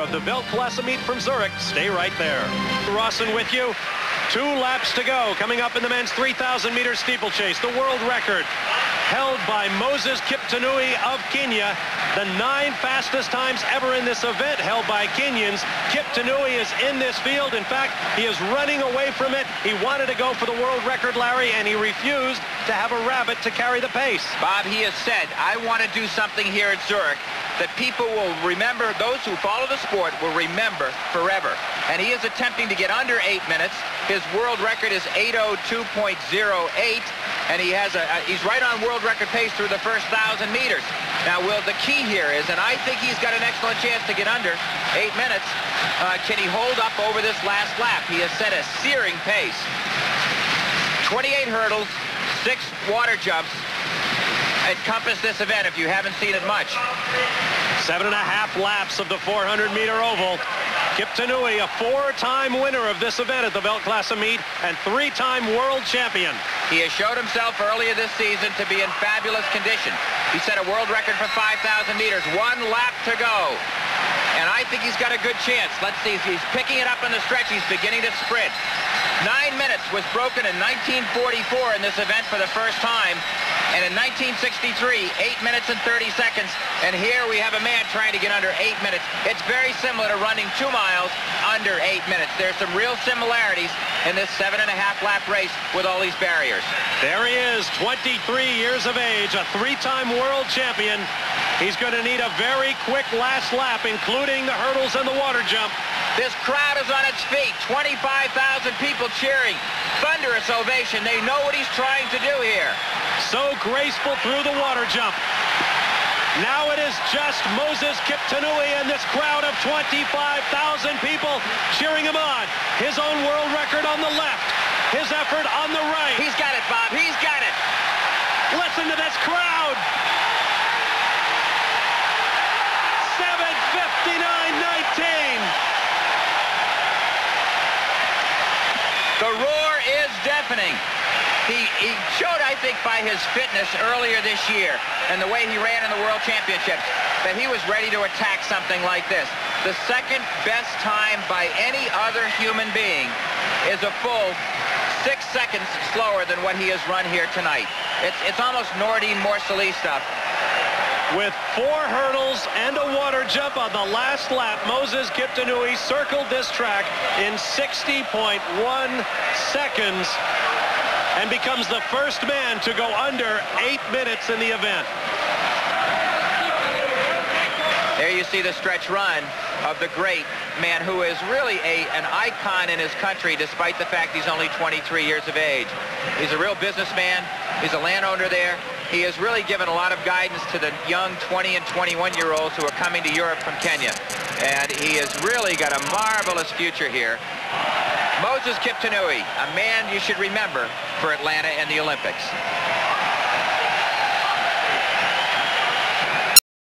of the Weltklasse meet from Zurich. Stay right there. Rawson with you. Two laps to go. Coming up in the men's 3,000 meter steeplechase. The world record held by Moses Kiptanui of Kenya. The nine fastest times ever in this event held by Kenyans. Kiptanui is in this field. In fact, he is running away from it. He wanted to go for the world record, Larry, and he refused to have a rabbit to carry the pace. Bob, he has said, I want to do something here at Zurich that people will remember, those who follow the sport will remember forever. And he is attempting to get under eight minutes. His world record is 802.08, and he has a, a, he's right on world record pace through the first thousand meters. Now, Will, the key here is, and I think he's got an excellent chance to get under eight minutes, uh, can he hold up over this last lap? He has set a searing pace. 28 hurdles, six water jumps, encompass this event if you haven't seen it much. Seven and a half laps of the 400-meter oval. Kip Kiptanui, a four-time winner of this event at the Weltklasse meet and three-time world champion. He has showed himself earlier this season to be in fabulous condition. He set a world record for 5,000 meters. One lap to go. And I think he's got a good chance. Let's see. He's picking it up in the stretch. He's beginning to sprint. Nine minutes was broken in 1944 in this event for the first time. And in 1963, 8 minutes and 30 seconds. And here we have a man trying to get under 8 minutes. It's very similar to running 2 miles under 8 minutes. There's some real similarities in this 7.5 lap race with all these barriers. There he is, 23 years of age, a three-time world champion. He's going to need a very quick last lap, including the hurdles and the water jump. This crowd is on its feet. 25,000 people cheering. Thunderous ovation. They know what he's trying to do here. So graceful through the water jump. Now it is just Moses Kiptanui and this crowd of 25,000 people cheering him on. His own world record on the left. His effort on the right. He's got it, Bob. He's got it. Listen to this crowd. Deafening. He, he, showed, I think, by his fitness earlier this year and the way he ran in the World Championships that he was ready to attack something like this. The second best time by any other human being is a full six seconds slower than what he has run here tonight. It's, it's almost Noureddine Morceli stuff. With four hurdles and a water jump on the last lap, Moses Kiptanui circled this track in 60.1 seconds and becomes the first man to go under eight minutes in the event. There you see the stretch run of the great man who is really a, an icon in his country despite the fact he's only 23 years of age. He's a real businessman. He's a landowner there. He has really given a lot of guidance to the young 20 and 21 year olds who are coming to Europe from Kenya. And he has really got a marvelous future here. Moses Kiptanui, a man you should remember for Atlanta and the Olympics.